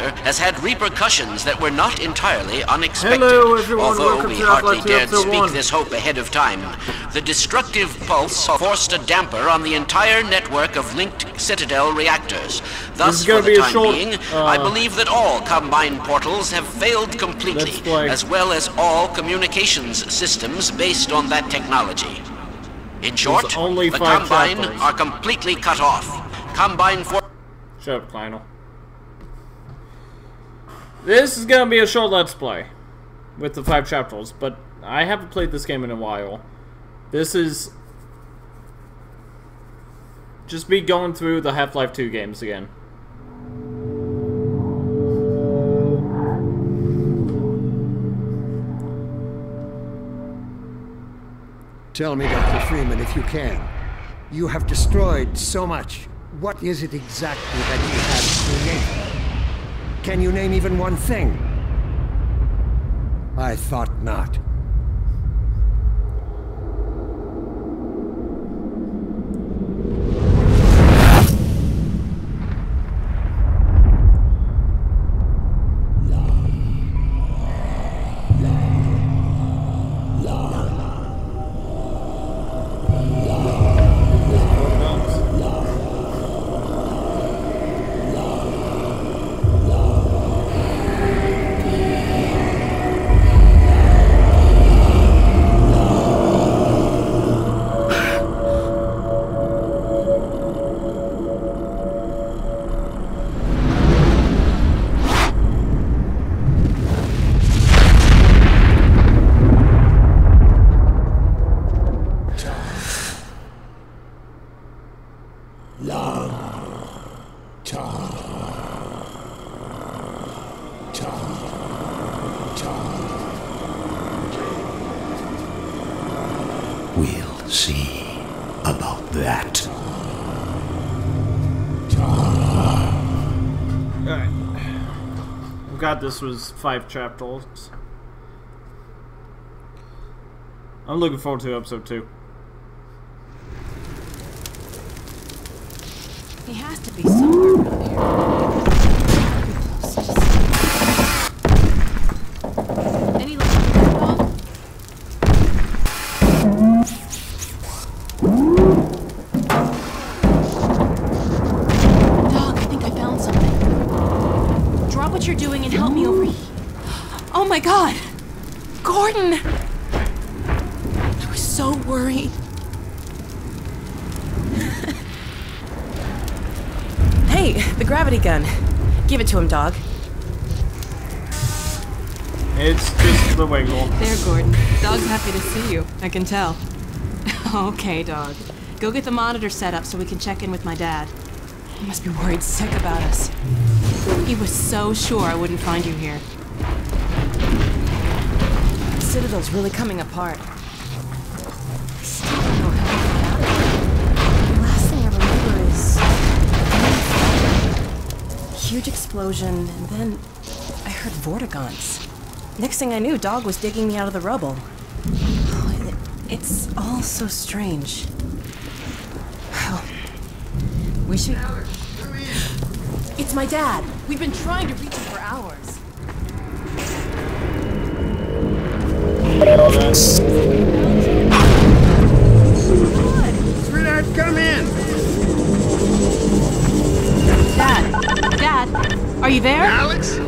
has had repercussions that were not entirely unexpected. Hello, everyone. Although Welcome we to hardly Half-Life 2 dared speak 1. this hope ahead of time, the destructive pulse forced a damper on the entire network of linked Citadel reactors. Thus, for the time short, being, uh, I believe that all Combine portals have failed completely, play. as well as all communications systems based on that technology. In short, only the Combine chapters. are completely cut off. Combine for Shut up, Kleiner. This is gonna be a short Let's Play with the five chapters, but I haven't played this game in a while. This is just me going through the Half-Life 2 games again. Tell me, Dr. Freeman, if you can. You have destroyed so much. What is it exactly that you have created? Can you name even one thing? I thought not. This was five chapters. I'm looking forward to episode two. My god! Gordon! I was so worried. Hey, the gravity gun. Give it to him, dog. It's just the wiggle. There, Gordon. Dog's happy to see you. I can tell. okay, dog. Go get the monitor set up so we can check in with my dad. He must be worried sick about us. He was so sure I wouldn't find you here. Citadel's really coming apart. I still don't know how out. The last thing I remember is... Huge explosion, and then I heard vortigaunts. Next thing I knew, Dog was digging me out of the rubble. Oh, it, it's all so strange. Oh. We should. It's my dad. We've been trying to reach him Sweetheart, come in! Dad! Dad! Are you there? Alyx?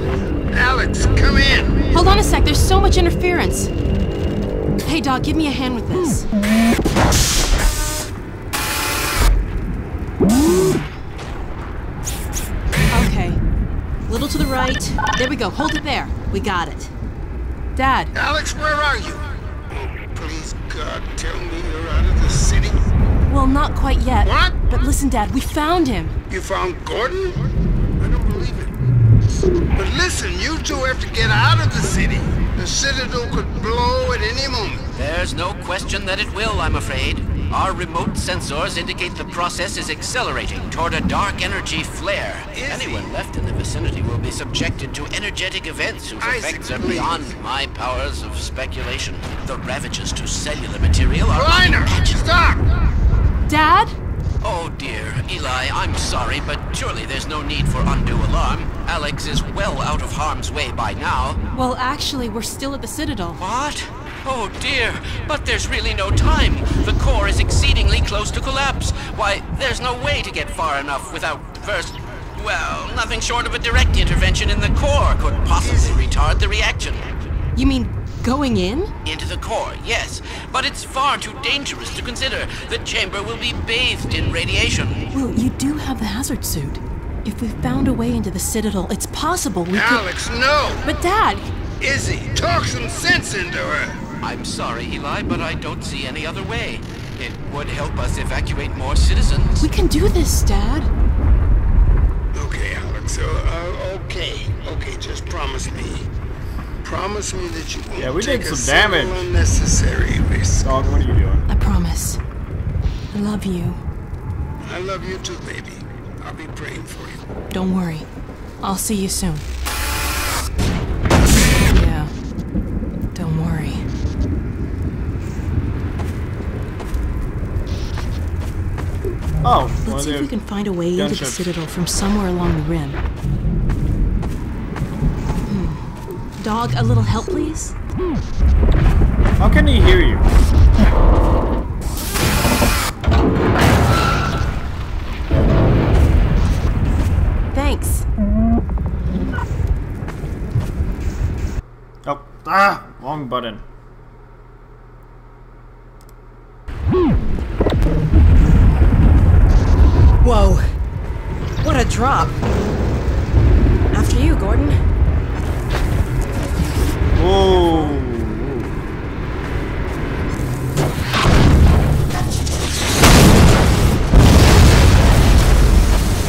Alyx, come in! Hold on a sec, there's so much interference. Hey, Dog, give me a hand with this. Okay. Little to the right. There we go. Hold it there. We got it. Dad, Alyx, where are you? God, tell me you're out of the city. well, not quite yet. What? But listen, Dad, we found him. You found Gordon? I don't believe it. But listen, you two have to get out of the city. The Citadel could blow at any moment. There's no question that it will, I'm afraid. Our remote sensors indicate the process is accelerating toward a dark energy flare. Is Anyone it? left in the vicinity will be subjected to energetic events whose Isaac, effects are please. beyond my powers of speculation. The ravages to cellular material are Reiner, unimaginable. stop! Dad? Oh dear, Eli, I'm sorry, but surely there's no need for undue alarm. Alyx is well out of harm's way by now. Well, actually, we're still at the Citadel. What? Oh dear, but there's really no time. The core is exceedingly close to collapse. Why, there's no way to get far enough without first. Well, nothing short of a direct intervention in the core could possibly retard the reaction. You mean going in? Into the core, yes. But it's far too dangerous to consider. The chamber will be bathed in radiation. Well, you do have the hazard suit. If we found a way into the Citadel, it's possible we could. Alyx, no! But, Dad, Izzy, talk some sense into her. I'm sorry, Eli, but I don't see any other way. It would help us evacuate more citizens. we can do this, Dad. Okay, Alyx, uh, uh, okay. Okay, just promise me. Promise me that you won't Yeah, we take did a some damage. single unnecessary risk. Dog, what are you doing? I promise. I love you. I love you too, baby. I'll be praying for you. Don't worry. I'll see you soon. Yeah. Don't worry. Oh, one Let's of see if we can find a way into the. Citadel from somewhere along the rim. Hmm. Dog, a little help, please? How can he hear you? Thanks. Oh, ah, wrong button. Whoa. What a drop. After you, Gordon. Whoa.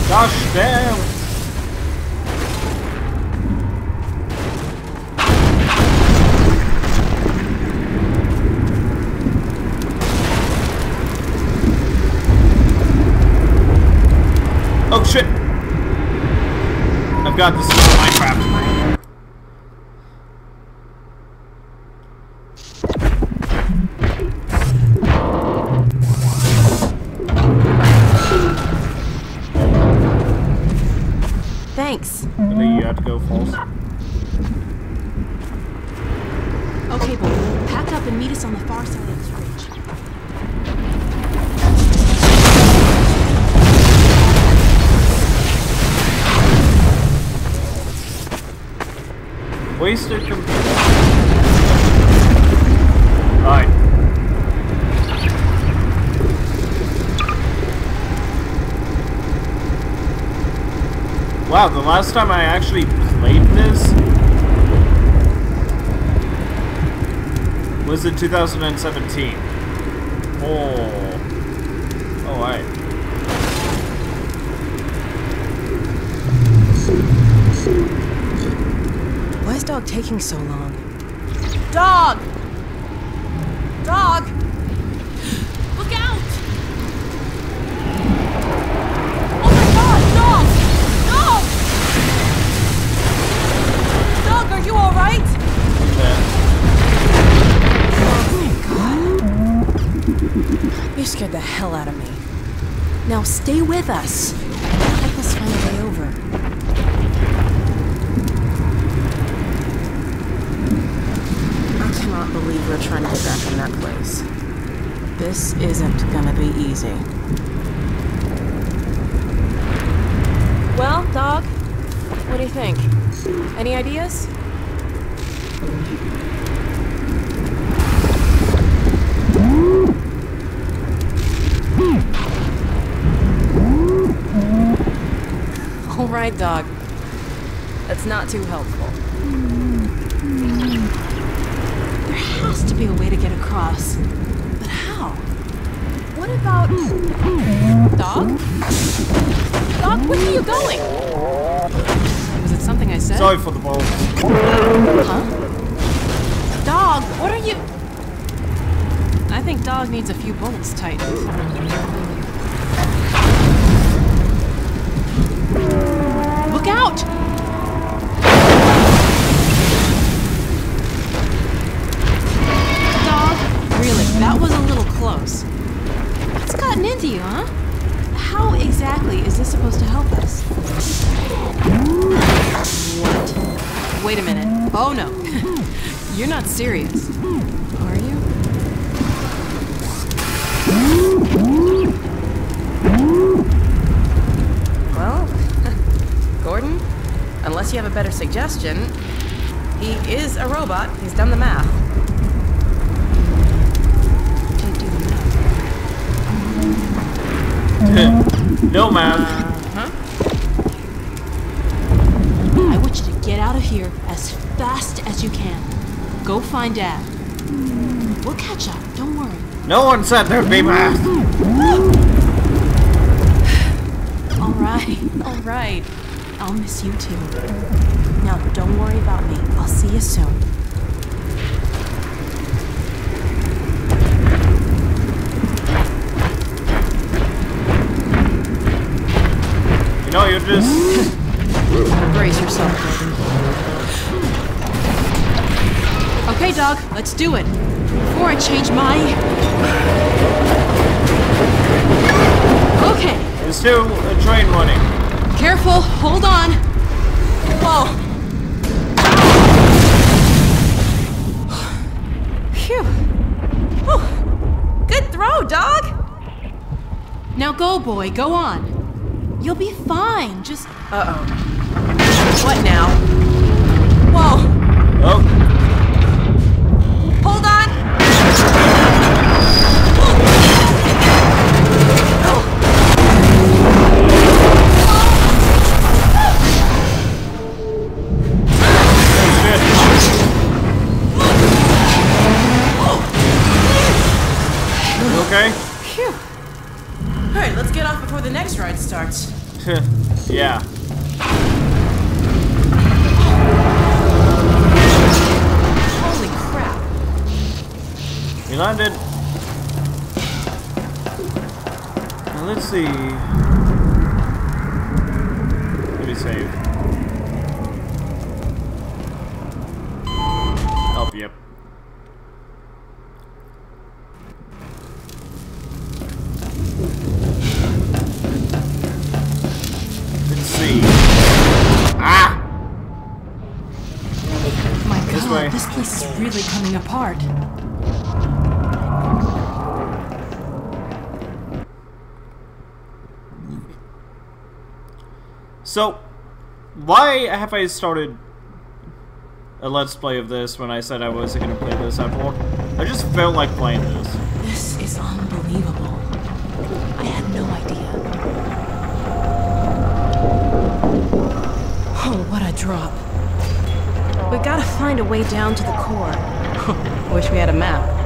Gosh damn. Got this Wow, the last time I actually played this was in 2017. Oh. oh Alright. Why is Dog taking so long? Dog! Dog! You scared the hell out of me. Now stay with us. Help us find a way over. I cannot believe we're trying to get back in that place. This isn't gonna be easy. Well, dog, what do you think? Any ideas? All right, dog. That's not too helpful. There has to be a way to get across. But how? What about. Dog? Dog, where are you going? Was it something I said? Sorry for the balls. Huh? Dog, what are you. I think Dog needs a few bolts tightened out! Dog, really, that was a little close. What's gotten into you, huh? How exactly is this supposed to help us? What? Wait a minute. Oh no. You're not serious. Unless you have a better suggestion, he is a robot. He's done the math. Did do the math. no math. Uh-huh. I want you to get out of here as fast as you can. Go find Dad. We'll catch up, don't worry. No one said there'd be math. All right, all right. I'll miss you too. Now, don't worry about me. I'll see you soon. You know, you're just. Brace yourself. Okay, dog, let's do it. Before I change my. Okay, There's still a train running. Careful, hold on. Whoa. Phew. Whew. Good throw, dog. Now go, boy, go on. You'll be fine. Just. Uh-oh. What now? Whoa. Oh, All right, let's get off before the next ride starts. yeah. Holy crap. We landed. Now let's see. Let me save. Place is really coming apart. So, why have I started a let's play of this when I said I wasn't going to play this at all? I just felt like playing this. This is unbelievable. I had no idea. Oh, what a drop. We gotta find a way down to the core. Wish we had a map.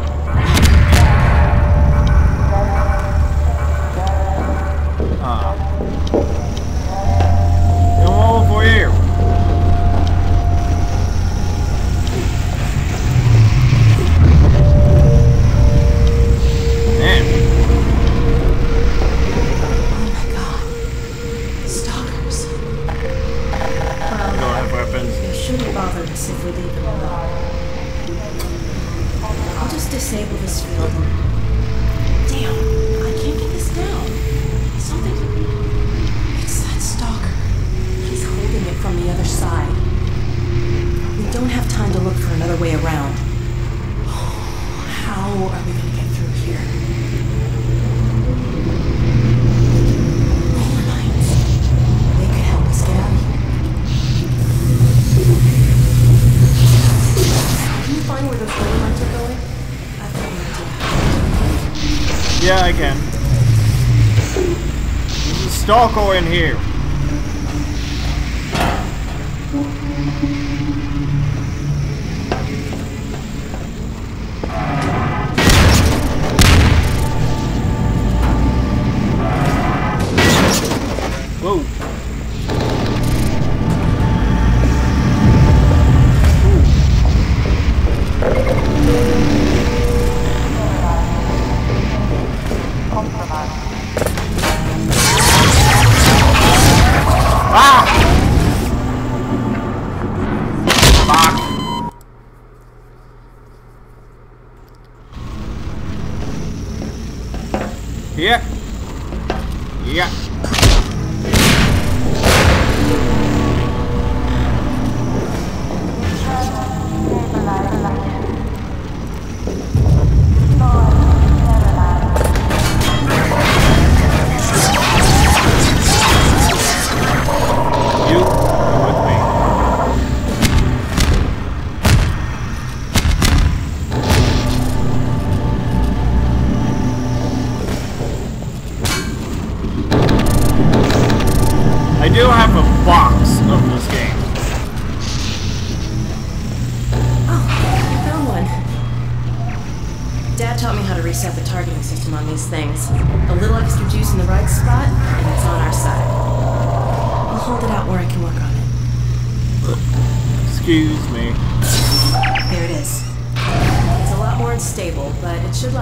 Stalker in here.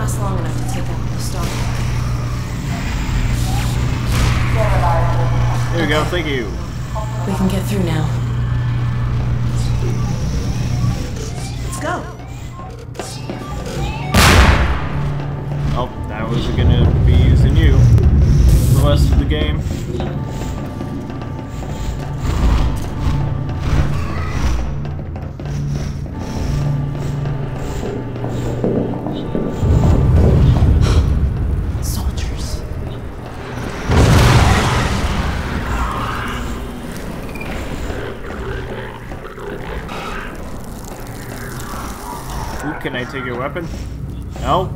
Last long enough to take out the stalker. There we go, thank you. We can get through now. Let's go. Oh, that was gonna be using you. The rest of the game. Take your weapon? No?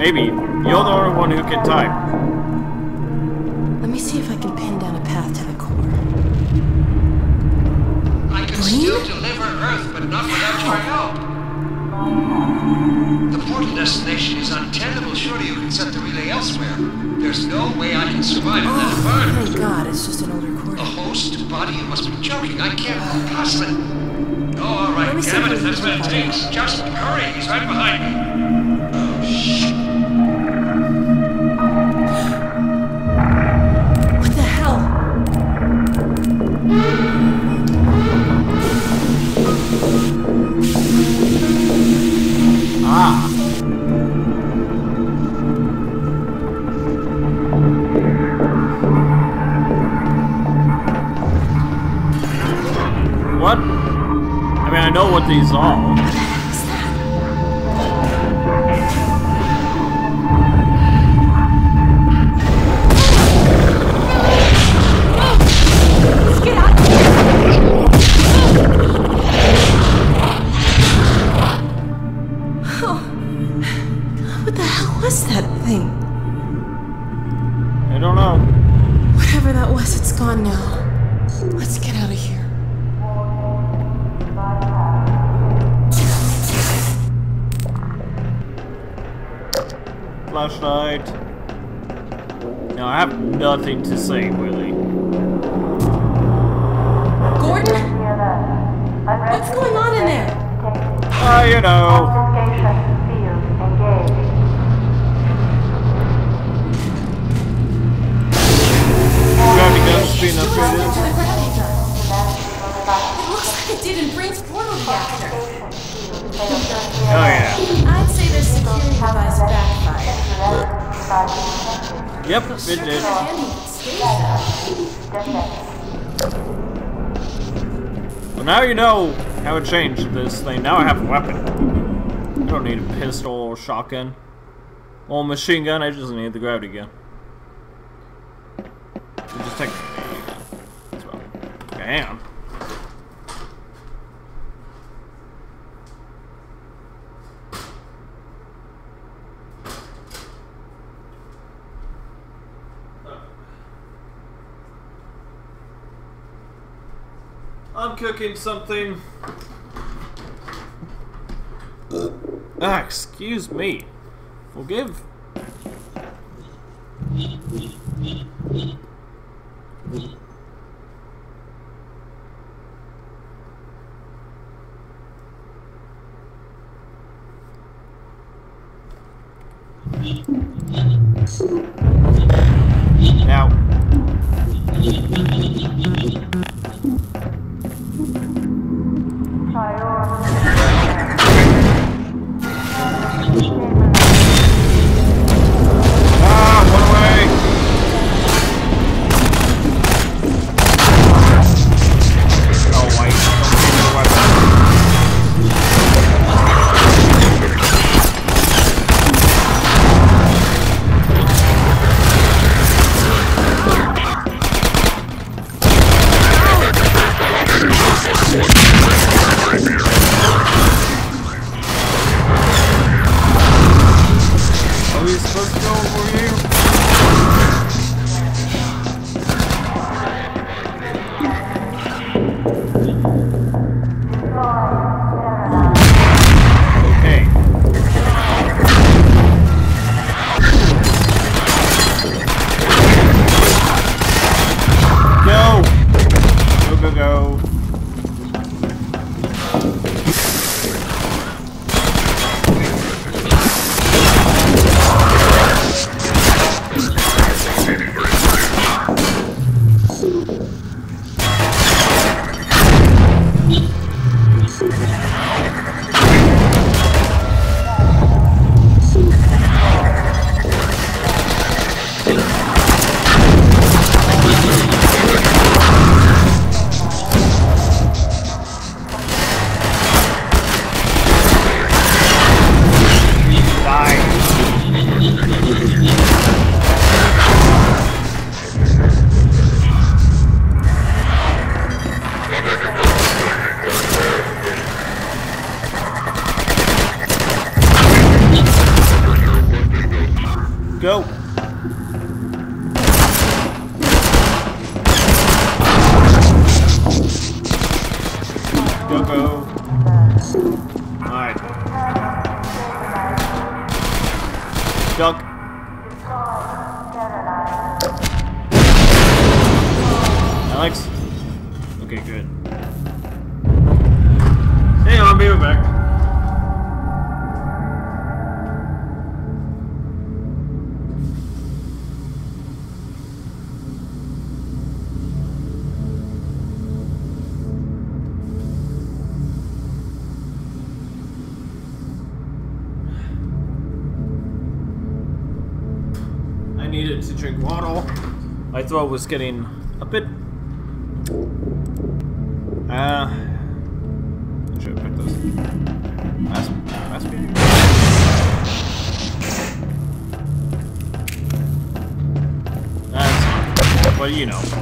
Maybe. You're the only one who can type. Let me see if I can pin down a path to the core. I can Green? still deliver Earth, but not without your oh. help. The portal destination is untenable. Surely you can set the relay elsewhere. There's no way I can survive in that Oh, environment. thank God, it's just an older A host body? You must be joking. I can't possibly. Oh, all right. Let me see Damn if it, if we that's can what it. takes. Just hurry. He's right behind me. These are. Nothing to say, really. Gordon? What's going on in there? Ah, you know. Gravity gun's being upgraded. It looks like it did in Breen's portal reactor. Oh, yeah. I'd say their security device backfired. Yep, it did. Well, now you know how it changed this thing. Now I have a weapon. I don't need a pistol or shotgun. Or machine gun, I just need the gravity gun. Just take the gravity gun as well. Damn. I'm cooking something. Ah, excuse me. Forgive. Now. Needed to drink water. My throat was getting a bit. Uh. I should have picked this. Last, last meeting. That's. Well, you know.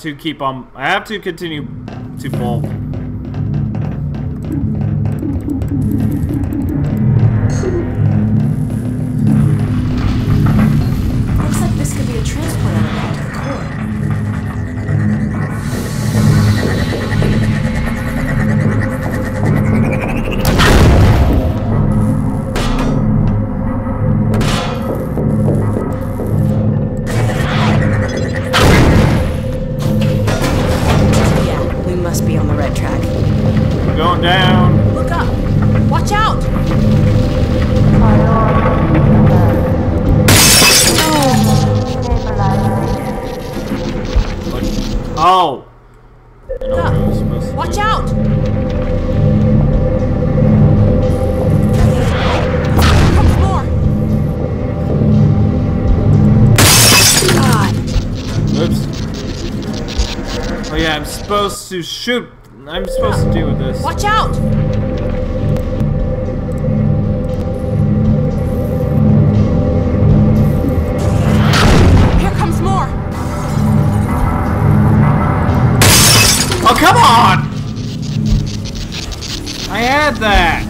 To keep on. I have to continue to bulk. I'm supposed to shoot. I'm supposed to do this. Watch out! Here comes more. Oh, come on! I had that.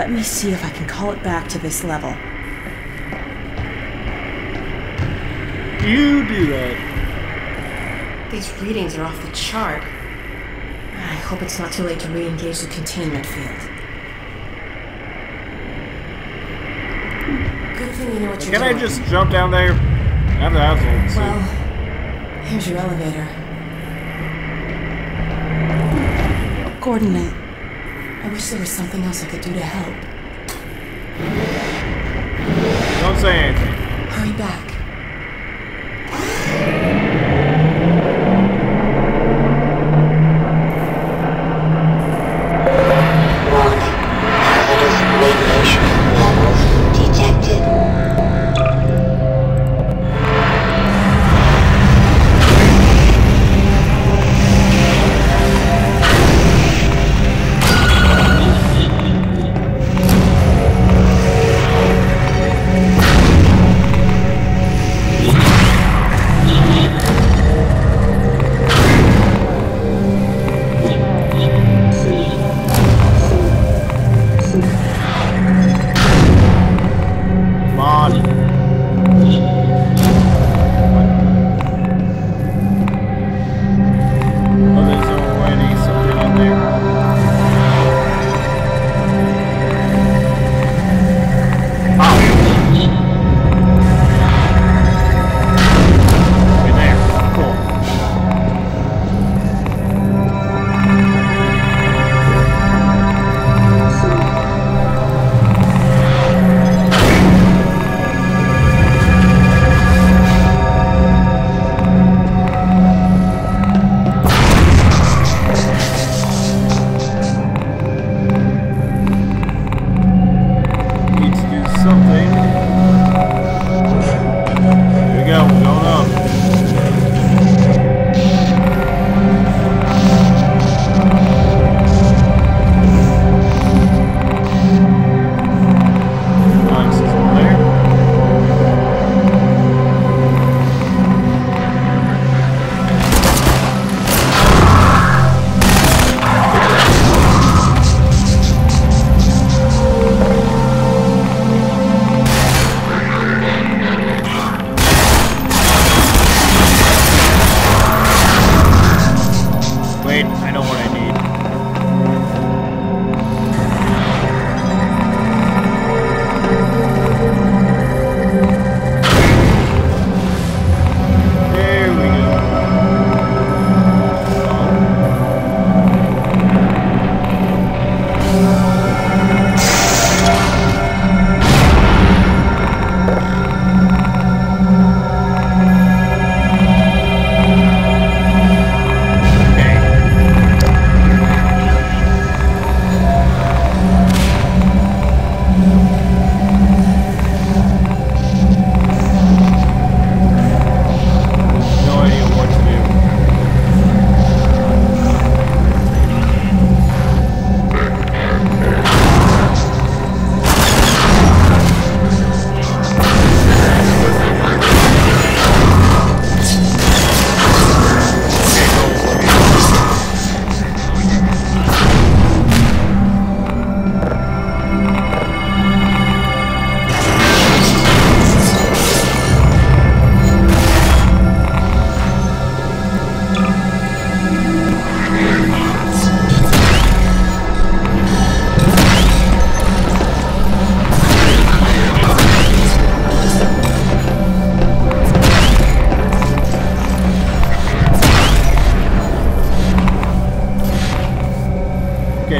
Let me see if I can call it back to this level. You do that. These readings are off the chart. I hope it's not too late to re-engage the containment field. Good thing you know what you're Can I just jump down there? I have the asshole. So. Well, here's your elevator. Gordon, I, wish there was something else I could do to help. Don't say anything. Hurry back.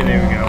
There we go.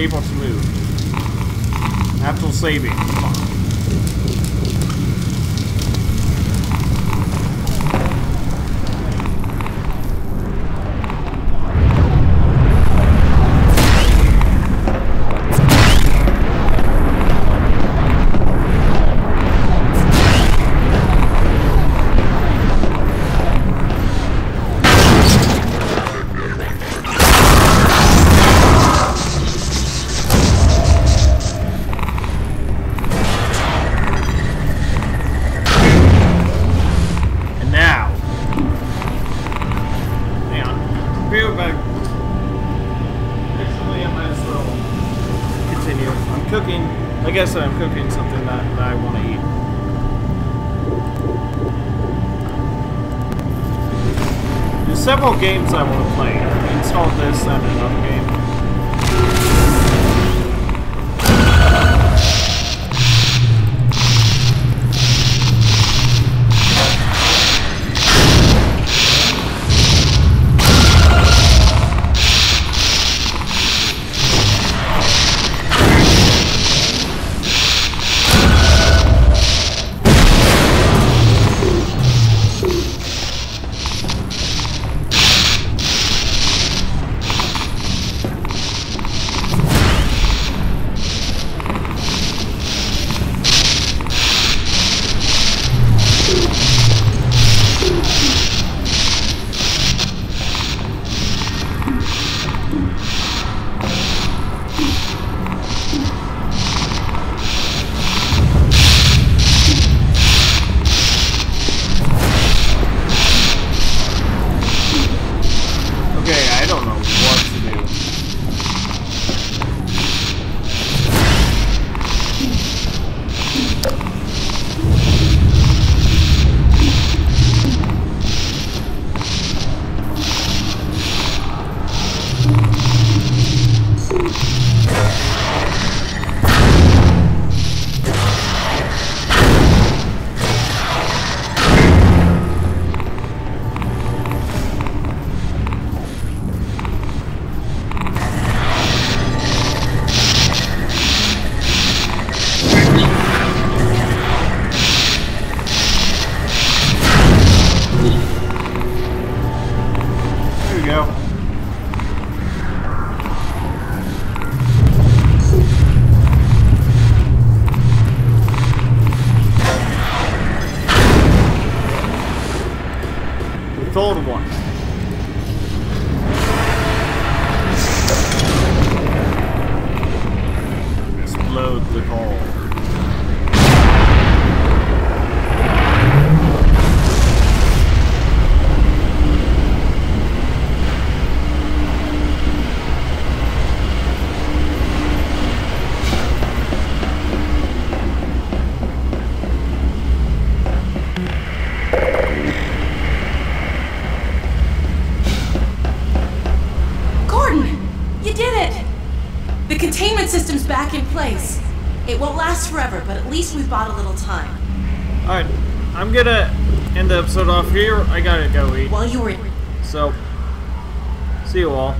Able to move? After saving. here. I gotta go eat. While you were. So, see you all.